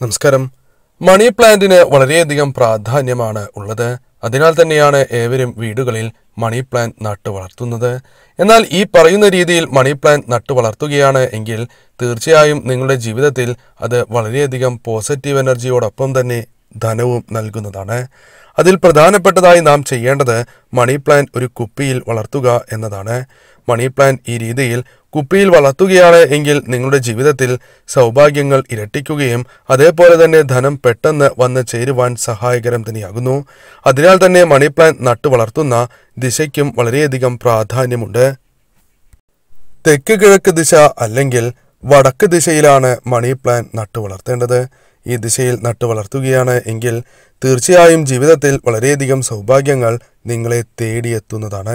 നമസ്കാരം. മണി പ്ലാന്റിന് വളരെയധികം പ്രാധാന്യമാണ് ഉള്ളത്. അതിനാൽ തന്നെയാണ് ഏവരും വീടുകളിൽ മണി പ്ലാന്റ് നട്ടു വളർത്തുന്നത്. എന്നാൽ ഈ പറയുന്ന രീതിയിൽ മണി പ്ലാന്റ് നട്ടു വളർത്തുകയാണ് എങ്കിൽ തീർച്ചയായും നിങ്ങളുടെ ജീവിതത്തിൽ അത് വളരെയധികം പോസിറ്റീവ് എനർജിയോടൊപ്പം തന്നെ ധനവും നൽകുന്നതാണ്. അതിൽ പ്രധാനപ്പെട്ടതായി നാം ചെയ്യേണ്ടത് മണി പ്ലാന്റ് ഒരു കുപ്പിയിൽ വളർത്തുക എന്നതാണ്. മണി പ്ലാന്റ് ഈ രീതിയിൽ കുപ്പിയിൽ വളർത്തുകയാണ് എങ്കിൽ നിങ്ങളുടെ ജീവിതത്തിൽ സൗഭാഗ്യങ്ങൾ ഇരട്ടിക്കുകയും അതേപോലെ തന്നെ ധനം പെട്ടെന്ന് വന്ന് ചേരുവാൻ സഹായകരം തന്നെയാകുന്നു. അതിനാൽ തന്നെ മണി പ്ലാന്റ് നട്ടു വളർത്തുന്ന ദിശയ്ക്കും വളരെയധികം പ്രാധാന്യമുണ്ട്. തെക്ക് കിഴക്ക് ദിശ അല്ലെങ്കിൽ വടക്ക് ദിശയിലാണ് മണി പ്ലാന്റ് നട്ടു വളർത്തേണ്ടത്. ഈ ദിശയിൽ നട്ടു വളർത്തുകയാണ് എങ്കിൽ തീർച്ചയായും ജീവിതത്തിൽ വളരെയധികം സൗഭാഗ്യങ്ങൾ നിങ്ങളെ തേടിയെത്തുന്നതാണ്.